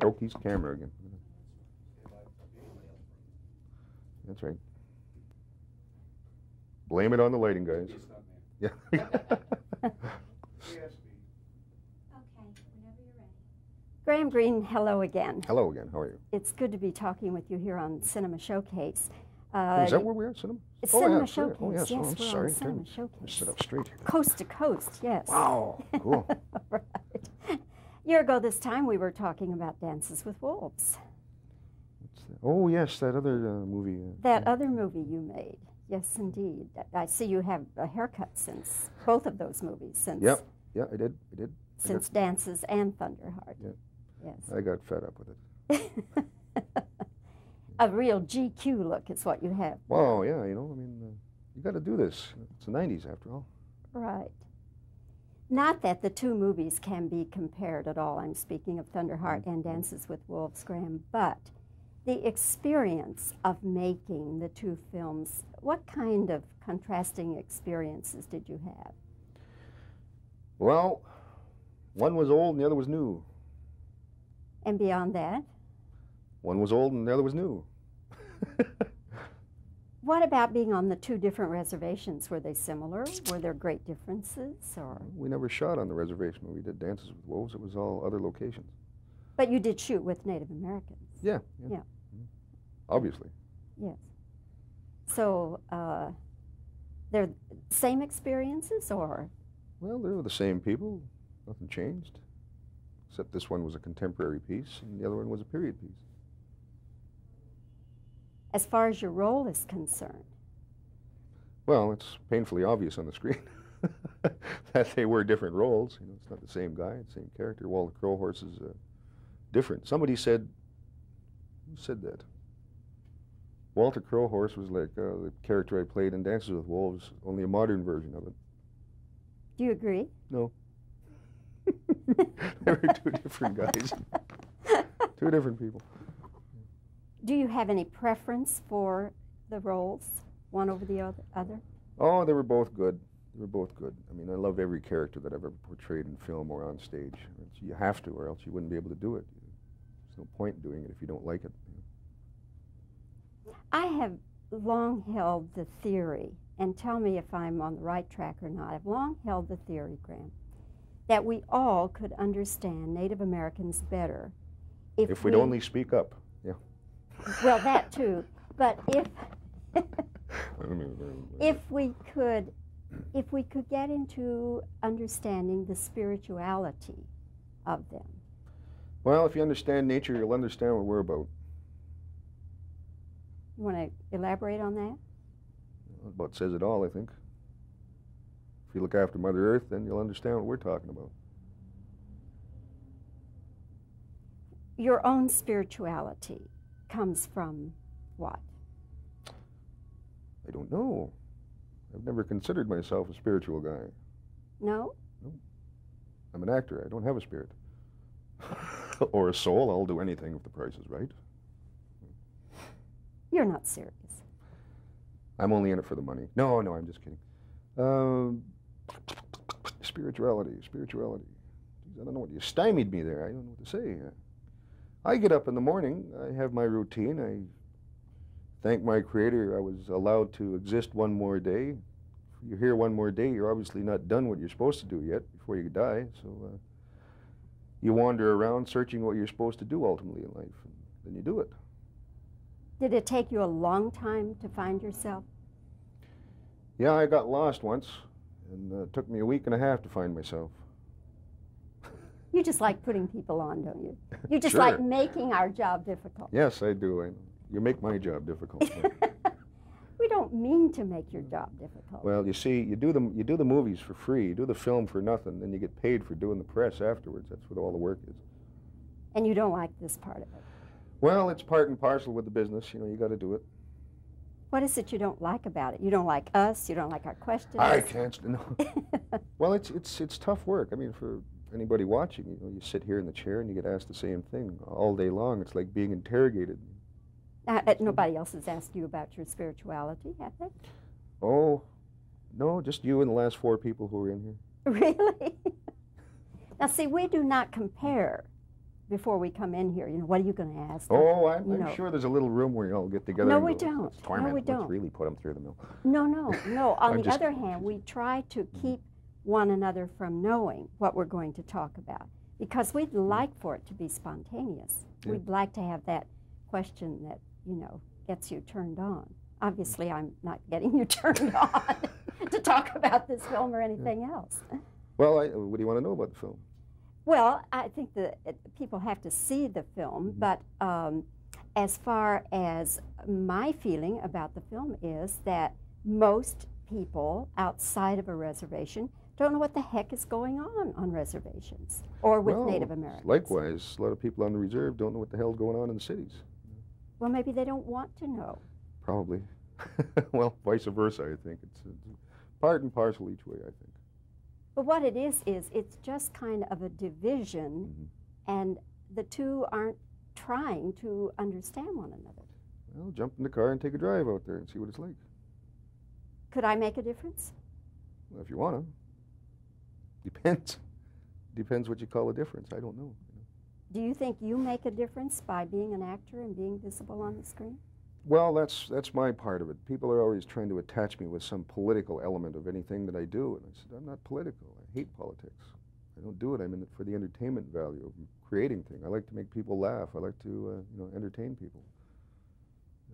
Broke his camera again. That's right. Blame it on the lighting, guys. Yeah. Okay, whenever you're ready. Graham Greene, hello again. Hello again. How are you? It's good to be talking with you here on Cinema Showcase. Oh, Uh, is that where we are? Cinema? it's oh, Cinema yeah, sorry. Showcase. Oh, yes. yes, oh, I'm we're sorry. on Cinema Turn- Showcase. Sit up straight here. Coast to coast, yes. Wow. Cool. right. A year ago this time, we were talking about Dances with Wolves. Oh, yes, that other uh, movie. Uh, That other movie you made. Yes, indeed. I see you have a haircut since both of those movies, since Yep. Yeah, I did. I did. since Dances and Thunderheart. Yep. Yes. I got fed up with it. a real GQ look is what you have. Well, yeah, you know, I mean, uh, you got to do this. It's the 90s, after all. Right. Not that the two movies can be compared at all. I'm speaking of Thunderheart and mm-hmm. Dances with Wolves, Graham, but the experience of making the two films, what kind of contrasting experiences did you have? Well, one was old and the other was new. And beyond that, One was old and the other was new. what about being on the two different reservations? Were they similar? Were there great differences or we never shot on the reservation when we did Dances with Wolves. It was all other locations. but you did shoot with Native Americans. Yeah. Yeah. Mhm. Obviously. Yes. So uh, they're same experiences or Well, they were the same people. Nothing changed. Except this one was a contemporary piece and the other one was a period piece. As far as your role is concerned? Well, it's painfully obvious on the screen that they were different roles. You know, it's not the same guy, the same character. Walter Crowhorse is uh, different. Somebody said, who said that? Walter Crowhorse was like uh, the character I played in Dances with Wolves, only a modern version of it. Do you agree? No. they were two different guys, two different people. Do you have any preference for the roles, one over the other? Oh, they were both good. They were both good. I mean, I love every character that I've ever portrayed in film or on stage. You have to, or else you wouldn't be able to do it. There's no point in doing it if you don't like it. I have long held the theory, and tell me if I'm on the right track or not. I've long held the theory, Graham, that we all could understand Native Americans better if, If we'd only speak up. Well that too, but if if we could if we could get into understanding the spirituality of them. Well, if you understand nature, you'll understand what we're about. You want to elaborate on that? About says it all, I think. If you look after Mother Earth, then you'll understand what we're talking about. Your own spirituality comes from what? I don't know. I've never considered myself a spiritual guy. No? No. I'm an actor. I don't have a spirit. or a soul. I'll do anything if the price is right. You're not serious. I'm only in it for the money. No, no, I'm just kidding. Um, spirituality, spirituality. Jeez, I don't know what you stymied me there. I don't know what to say. I get up in the morning. I have my routine. I thank my Creator. I was allowed to exist one more day. If you're here one more day, you're obviously not done what you're supposed to do yet before you die. So uh, you wander around searching what you're supposed to do ultimately in life, and then you do it. Did it take you a long time to find yourself? Yeah, I got lost once, and uh, it took me a week and a half to find myself. You just like putting people on, don't you? You just Sure. like making our job difficult. Yes, I do. I. You make my job difficult. we don't mean to make your job difficult. well, you see, you do the you do the movies for free, you do the film for nothing, then you get paid for doing the press afterwards. That's what all the work is. and you don't like this part of it. Well, it's part and parcel with the business. You know, you got to do it. What is it you don't like about it? You don't like us. You don't like our questions. I can't. No. well, it's it's it's tough work. I mean, for anybody watching, you know, you sit here in the chair and you get asked the same thing all day long. It's like being interrogated. Uh, uh, nobody else has asked you about your spirituality, have they? Oh, no, just you and the last four people who were in here. Really? now, see, we do not compare before we come in here. You know, what are you going to ask? Oh, I'm, I'm know. sure there's a little room where you all get together. No, we go, don't. "Let's No, we don't. Let's really put them through the mill. No, no, no. On the just- other hand, we try to keep one another from knowing what we're going to talk about because we'd like for it to be spontaneous. Yeah. We'd like to have that question that, you know, gets you turned on. Obviously, I'm not getting you turned on to talk about this film or anything else. Well, I, what do you want to know about the film? Well, I think that it, people have to see the film, Mhm. but um, as far as my feeling about the film is that most people outside of a reservation don't know what the heck is going on on reservations or with Well, Native Americans. Likewise, a lot of people on the reserve don't know what the hell's going on in the cities. Well, maybe they don't want to know. Probably. well, vice versa, I think. It's, part and parcel each way, I think. But what it is, is it's just kind of a division, Mhm. and the two aren't trying to understand one another. Well, jump in the car and take a drive out there and see what it's like. Could I make a difference? Well, if you want to. Depends. Depends what you call a difference. I don't know. Do you think you make a difference by being an actor and being visible on the screen? Well, that's that's my part of it. People are always trying to attach me with some political element of anything that I do, and I said I'm not political. I hate politics. I don't do it. I'm in it for the entertainment value of creating things. I like to make people laugh. I like to uh, you know entertain people,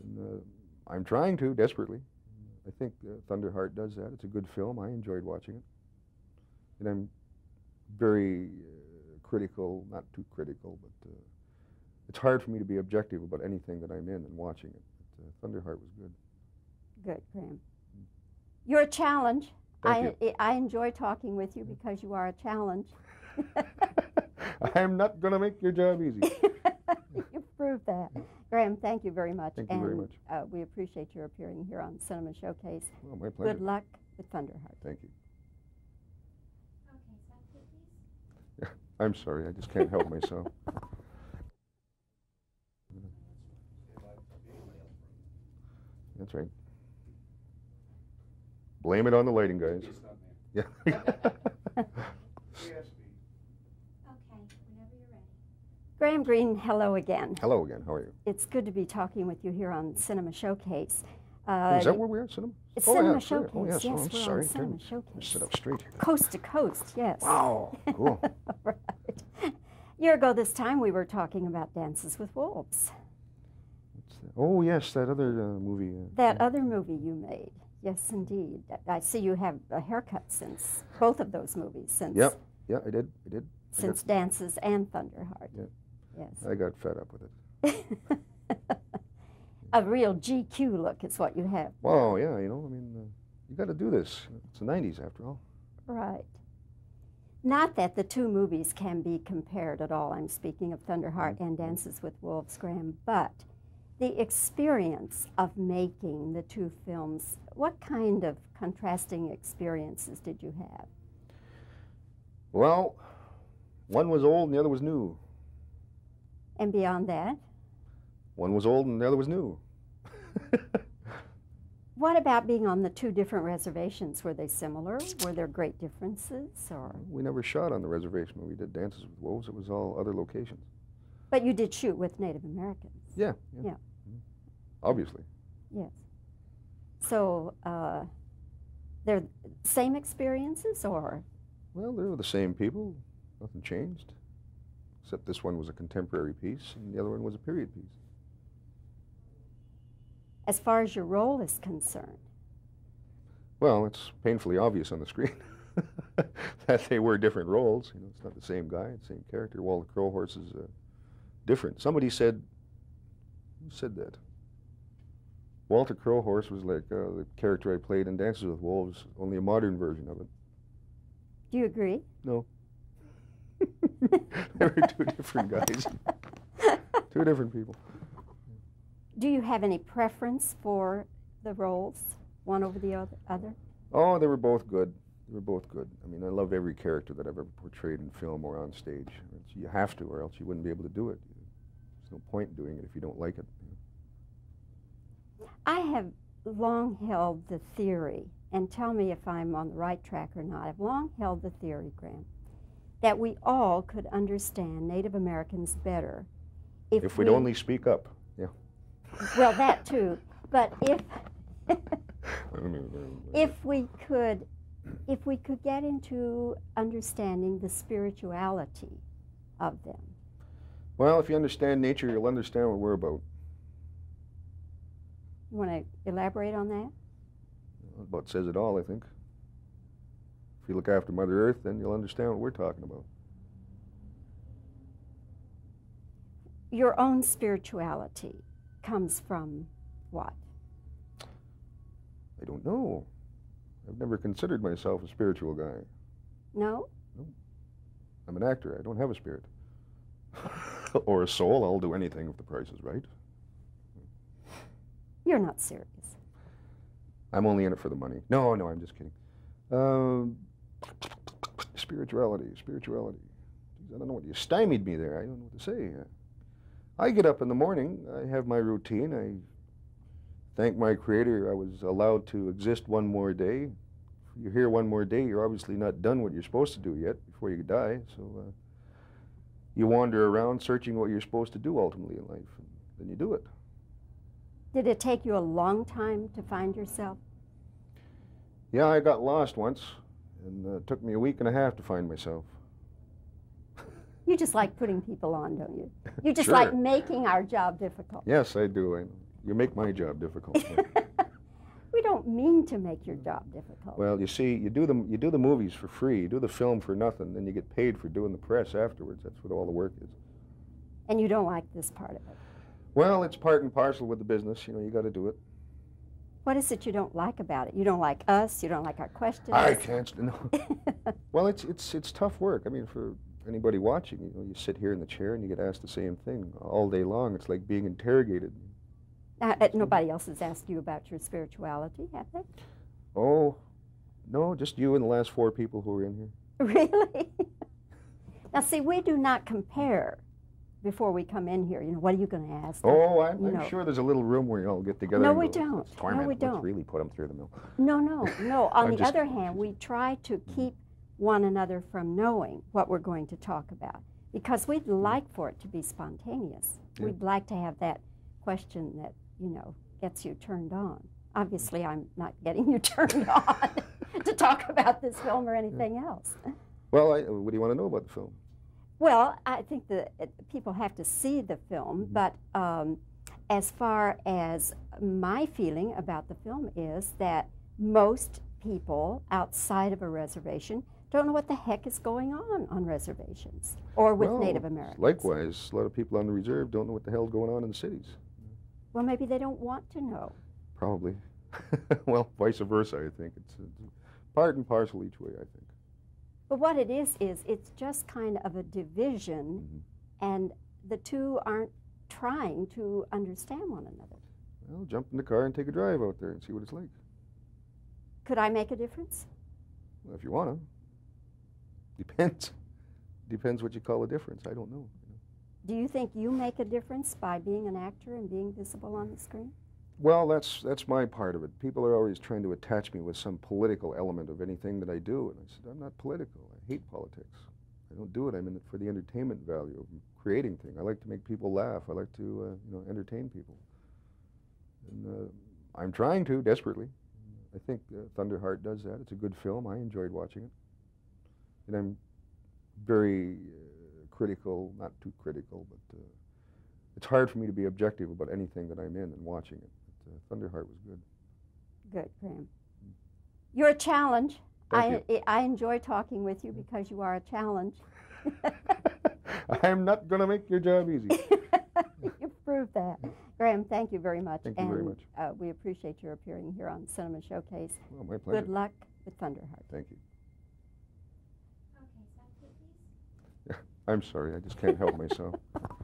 and uh, I'm trying to desperately. I think uh, Thunderheart does that. It's a good film. I enjoyed watching it, and I'm very uh, critical, not too critical, but. Uh, it's hard for me to be objective about anything that I'm in and watching it. But, uh, Thunderheart was good. Good, Graham. You're a challenge. Thank I, I enjoy talking with you because you are a challenge. I'm not going to make your job easy. you proved that. Graham, thank you very much. Thank you very much. Uh, we appreciate your appearing here on Cinema Showcase. Well, my pleasure. Good luck with Thunderheart. Thank you. I'm sorry, I just can't help myself. That's right. Blame it on the lighting, guys. Yeah. Graham Greene, hello again. Hello again. How are you? It's good to be talking with you here on Cinema Showcase. Oh, Uh, is that where we are? Cinema? it's oh, Cinema yeah, sorry. Showcase. Oh, yes. yes, oh, I'm we're sorry. on Cinema Showcase. Sit up straight here. Coast to coast, yes. Wow. Cool. right. A year ago this time, we were talking about Dances with Wolves. Oh, yes, that other uh, movie. Uh, That other movie you made. Yes, indeed. I see you have a haircut since both of those movies, since Yep. Yeah, I did. I did. I since Dances and Thunderheart. Yep. Yes. I got fed up with it. a real GQ look is what you have. Well, yeah, you know, I mean, uh, you got to do this. It's the 90s, after all. Right. Not that the two movies can be compared at all. I'm speaking of Thunderheart and Dances with Wolves, Graham, but the experience of making the two films, what kind of contrasting experiences did you have? Well, one was old and the other was new. And beyond that, One was old and the other was new. what about being on the two different reservations? Were they similar? Were there great differences? Or we never shot on the reservation when we did Dances with Wolves. It was all other locations. but you did shoot with Native Americans. Yeah. Yeah. Mhm. Obviously. Yes. So uh, they're same experiences, or Well, they were the same people. Nothing changed. Except this one was a contemporary piece and the other one was a period piece. As far as your role is concerned, Well, it's painfully obvious on the screen that they were different roles. You know, it's not the same guy, the same character. Walter Crowhorse is uh, different. Somebody said, who said that? Walter Crowhorse was like uh, the character I played in Dances with Wolves, only a modern version of it. do you agree? No. they were two different guys, two different people. Do you have any preference for the roles, one over the other? Oh, they were both good. They were both good. I mean, I love every character that I've ever portrayed in film or on stage. You have to, or else you wouldn't be able to do it. There's no point in doing it if you don't like it. I have long held the theory, and tell me if I'm on the right track or not. I've long held the theory, Graham, that we all could understand Native Americans better if, If we'd only speak up. Well that too, but if if we could if we could get into understanding the spirituality of them. Well, if you understand nature, you'll understand what we're about. You want to elaborate on that? About says it all, I think. If you look after Mother Earth, then you'll understand what we're talking about. Your own spirituality comes from what? I don't know. I've never considered myself a spiritual guy. No? No. I'm an actor. I don't have a spirit. or a soul. I'll do anything if the price is right. You're not serious. I'm only in it for the money. No, no, I'm just kidding. Um, spirituality, spirituality. Jeez, I don't know what you stymied me there. I don't know what to say. I get up in the morning. I have my routine. I thank my Creator I was allowed to exist one more day. If you're here one more day, you're obviously not done what you're supposed to do yet before you die. So uh, you wander around searching what you're supposed to do ultimately in life, and then you do it. Did it take you a long time to find yourself? Yeah, I got lost once, and uh, it took me a week and a half to find myself. You just like putting people on, don't you? You just Sure. like making our job difficult. Yes, I do. I. You make my job difficult. we don't mean to make your job difficult. well, you see, you do the you do the movies for free. You do the film for nothing, then you get paid for doing the press afterwards. That's what all the work is. and you don't like this part of it. Well, it's part and parcel with the business. You know, you got to do it. What is it you don't like about it? You don't like us. You don't like our questions. I can't. No. well, it's it's it's tough work. I mean, for anybody watching, you know, you sit here in the chair and you get asked the same thing all day long. It's like being interrogated. Uh, uh, nobody else has asked you about your spirituality, have they? Oh, no, just you and the last four people who were in here. Really? now, see, we do not compare before we come in here. You know, what are you going to ask? them? Oh, I'm, I'm know. sure there's a little room where you all get together. No, we go, don't. "Let's No, torment we them. don't. Let's really put them through the mill. No, no, no. On the other hand, we try to keep one another from knowing what we're going to talk about because we'd like for it to be spontaneous. Yeah. We'd like to have that question that, you know, gets you turned on. Obviously, I'm not getting you turned on to talk about this film or anything else. Well, I, what do you want to know about the film? Well, I think that people have to see the film, Mhm. but um, as far as my feeling about the film is that most people outside of a reservation don't know what the heck is going on on reservations or with Native Americans. Likewise, a lot of people on the reserve don't know what the hell's going on in the cities. Well, maybe they don't want to know. Probably. well, vice versa, I think. It's, it's part and parcel each way, I think. But what it is, is it's just kind of a division, Mhm. and the two aren't trying to understand one another. Well, jump in the car and take a drive out there and see what it's like. Could I make a difference? Well, if you want to. Depends. Depends what you call a difference. I don't know. Do you think you make a difference by being an actor and being visible on the screen? Well, that's that's my part of it. People are always trying to attach me with some political element of anything that I do, and I said I'm not political. I hate politics. I don't do it. I'm in it for the entertainment value of creating things. I like to make people laugh. I like to uh, you know entertain people, and uh, I'm trying to desperately. I think uh, Thunderheart does that. It's a good film. I enjoyed watching it, and I'm very uh, critical, not too critical, but. Uh, it's hard for me to be objective about anything that I'm in and watching it. But, uh, Thunderheart was good. Good, Graham. You're a challenge. Thank I, I enjoy talking with you because you are a challenge. I'm not going to make your job easy. you proved that. Graham, thank you very much. Thank you very much. Uh, we appreciate your appearing here on Cinema Showcase. Well, my pleasure. Good luck with Thunderheart. Thank you. I'm sorry, I just can't help myself.